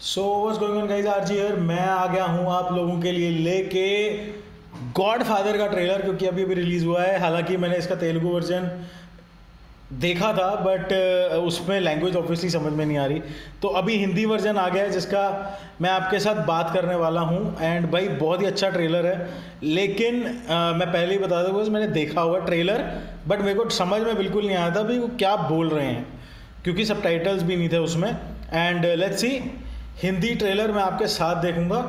So was going on guys are here मैं आ गया हूँ आप लोगों के लिए लेके गॉड फादर का ट्रेलर क्योंकि अभी अभी रिलीज़ हुआ है। हालाँकि मैंने इसका तेलुगु वर्जन देखा था बट उसमें लैंग्वेज ऑब्वियसली समझ में नहीं आ रही। तो अभी हिंदी वर्जन आ गया है जिसका मैं आपके साथ बात करने वाला हूँ। एंड भाई बहुत ही अच्छा ट्रेलर है। लेकिन आ, मैं पहले ही बता दूँ मैंने देखा हुआ ट्रेलर बट मेरे को समझ में बिल्कुल नहीं आया था भाई वो क्या बोल रहे हैं। क्योंकि सब भी नहीं थे उसमें। And let's see Hindi trailer मैं आपके साथ देखूँगा।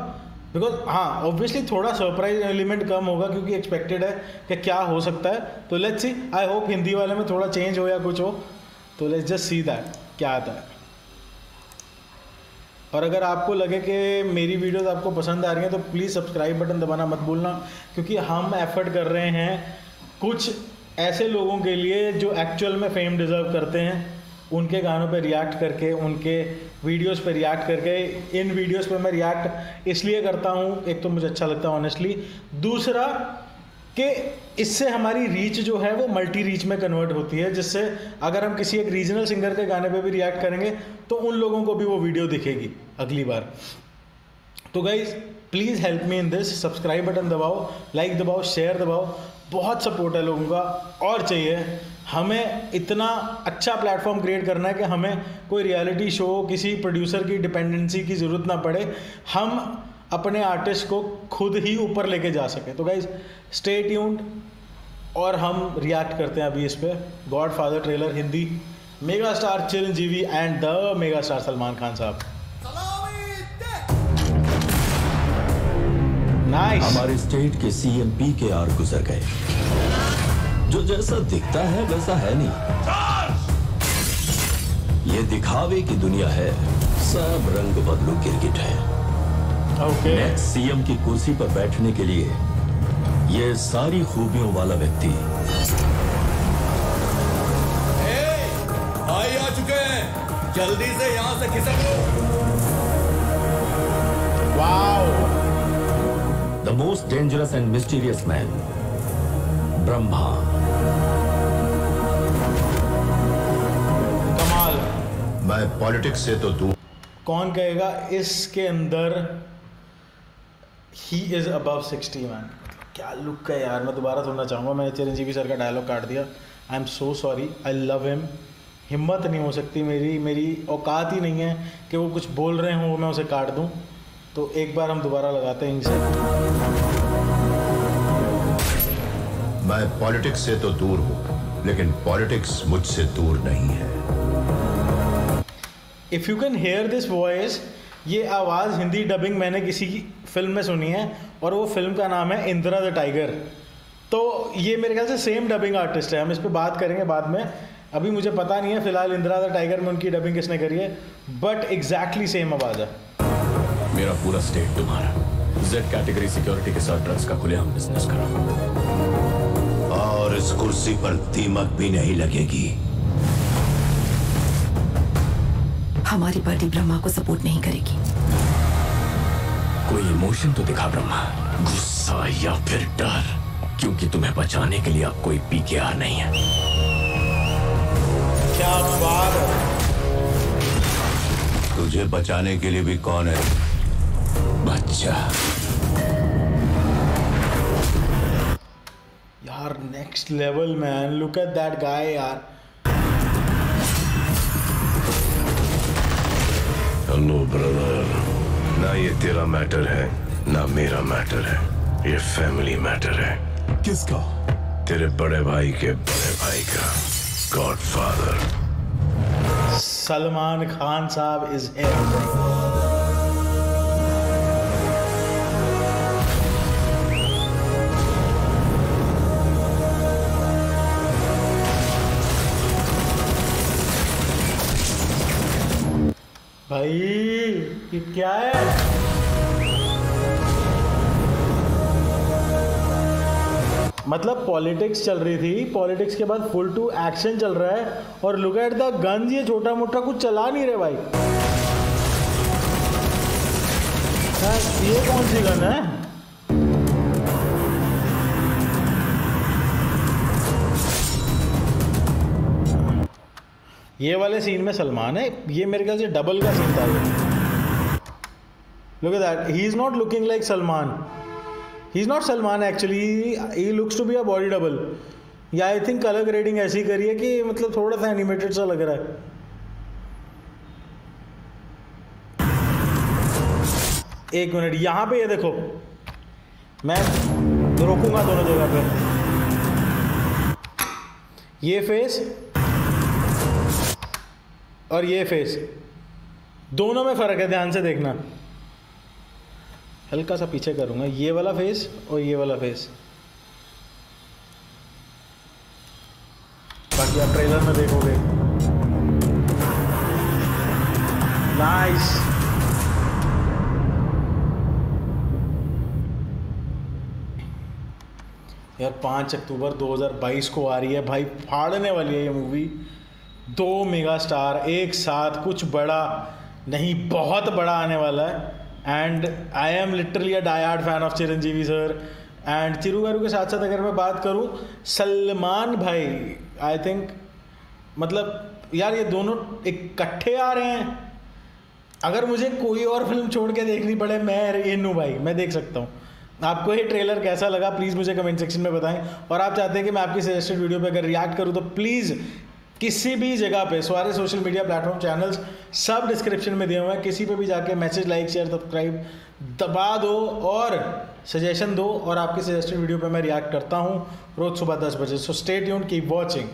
बिकॉज़ हाँ ऑब्वियसली थोड़ा सरप्राइज़ एलिमेंट कम होगा क्योंकि एक्सपेक्टेड है कि क्या हो सकता है। तो let's see I hope Hindi वाले में थोड़ा चेंज हो या कुछ हो। तो लेट्स जस्ट सी दैट क्या आता है। और अगर आपको लगे कि मेरी वीडियोस आपको पसंद आ रही हैं तो प्लीज़ सब्सक्राइब बटन दबाना मत भूलना। क्योंकि हम एफर्ट कर रहे हैं कुछ ऐसे लोगों के लिए जो एक्चुअल में फेम डिज़र्व करते हैं। उनके गानों पे रिएक्ट करके, उनके वीडियोस पे रिएक्ट करके, इन वीडियोस पे मैं रिएक्ट इसलिए करता हूँ, एक तो मुझे अच्छा लगता है ऑनेस्टली दूसरा कि इससे हमारी रीच जो है वो मल्टी रीच में कन्वर्ट होती है, जिससे अगर हम किसी एक रीजनल सिंगर के गाने पे भी रिएक्ट करेंगे तो उन लोगों को भी वो वीडियो दिखेगी अगली बार। तो guys please help me in this subscribe button दबाओ लाइक दबाओ शेयर दबाओ। बहुत सपोर्ट है लोगों का, और चाहिए। हमें इतना अच्छा प्लेटफॉर्म क्रिएट करना है कि हमें कोई रियलिटी शो किसी प्रोड्यूसर की डिपेंडेंसी की ज़रूरत ना पड़े। हम अपने आर्टिस्ट को खुद ही ऊपर लेके जा सकें। तो गाइज़ स्टे ट्यून्ड और हम रिएक्ट करते हैं अभी इस पर god father trailer Hindi. Mega star Chiranjeevi and the mega star Salman Khan साहब। नाइस हमारे स्टेट के सीएम पी के आर गुजर गए। जो जैसा दिखता है वैसा है नहीं। ये दिखावे की दुनिया है। सब रंग बदलू क्रिकेट है। ओके नेक्स्ट सीएम की कुर्सी पर बैठने के लिए ये सारी खूबियों वाला व्यक्ति। भाई आ चुके हैं। जल्दी से यहाँ से खिसक लो। Wow the most dangerous and mysterious man Brahma. कमाल। मैं पॉलिटिक्स से तो दूर। कौन कहेगा इसके अंदर he is above sixty man क्या लुक है यार मैं दोबारा सुनना चाहूँगा मैंने चिरंजीवी सर का डायलॉग काट दिया। I am so sorry I love him हिम्मत नहीं हो सकती मेरी मेरी औकात ही नहीं है कि वो कुछ बोल रहे हों मैं उसे काट दूँ। तो एक बार हम दोबारा लगाते हैं इनसे। मैं पॉलिटिक्स से तो दूर हूँ लेकिन पॉलिटिक्स मुझसे दूर नहीं है। If you can hear this voice ये आवाज़ हिंदी डबिंग मैंने किसी की फ़िल्म में सुनी है और वो फ़िल्म का नाम है इंदिरा द टाइगर तो ये मेरे ख्याल से सेम डबिंग आर्टिस्ट है। हम इस पर बात करेंगे बाद में। अभी मुझे पता नहीं है फ़िलहाल इंदिरा द टाइगर में उनकी डबिंग किसने करी है बट एग्जैक्टली सेम आवाज़ है। मेरा पूरा स्टेट तुम्हारा। जेड कैटेगरी सिक्योरिटी के साथ ड्रग्स का खुलेआम बिज़नेस करो। इस कुर्सी पर दीमक भी नहीं लगेगी। हमारी पार्टी ब्रह्मा को सपोर्ट नहीं करेगी। कोई इमोशन तो दिखा ब्रह्मा? गुस्सा या फिर डर? क्योंकि तुम्हें बचाने के लिए अब कोई पीकेआर नहीं है। क्या बात है? तुझे बचाने के लिए भी कौन है? बच्चा। यार next level man look at that guy यार. हेलो ब्रदर ना ये तेरा मैटर है ना मेरा मैटर है. ये फैमिली मैटर है. किसका? तेरे बड़े भाई के बड़े भाई का. गॉड फादर सलमान खान साहब इज़ हियर भाई, ये क्या है? मतलब पॉलिटिक्स चल रही थी, पॉलिटिक्स के बाद फुल टू एक्शन चल रहा है, और लुक एट द गन्स ये छोटा मोटा कुछ चला नहीं रहे भाई। ये कौन सी गन है? ये वाले सीन में सलमान है, ये मेरे ख्याल से डबल का सीन था ये Look at that. He's not looking like Salman. He's not Salman actually. He looks to be a body double. या आई थिंक कलर ग्रेडिंग ऐसी करी है कि मतलब थोड़ा सा एनिमेटेड सा लग रहा है एक मिनट यहाँ पे ये देखो मैं रोकूँगा दोनों जगह पे ये फेस और ये फेस दोनों में फ़र्क है, ध्यान से देखना. हल्का सा पीछे करूँगा. ये वाला फेस और ये वाला फेस बाकी आप ट्रेलर में देखोगे. नाइस यार, पाँच अक्टूबर 2022 को आ रही है भाई. फाड़ने वाली है ये मूवी दो मेगा स्टार एक साथ कुछ बड़ा, नहीं, बहुत बड़ा आने वाला है। And I am literally a die hard fan of Chiranjeevi sir and Chirugaru के साथ साथ अगर मैं बात करूँ, सलमान भाई आई थिंक मतलब यार, ये दोनों इकट्ठे आ रहे हैं। अगर मुझे कोई और फ़िल्म छोड़ के देखनी पड़े, मैं ये नू भाई, मैं देख सकता हूँ। आपको ये ट्रेलर कैसा लगा प्लीज़ मुझे कमेंट सेक्शन में बताएँ। और आप चाहते हैं कि मैं आपकी सजेस्टेड वीडियो पे अगर रिएक्ट करूँ तो प्लीज़ किसी भी जगह पे, सारे सोशल मीडिया प्लेटफॉर्म चैनल्स सब डिस्क्रिप्शन में दिए हुए हैं। किसी पे भी जाके मैसेज लाइक शेयर सब्सक्राइब दबा दो और सजेशन दो और आपकी सजेस्टेड वीडियो पे मैं रिएक्ट करता हूँ रोज़ सुबह दस बजे। So stay tune keep watching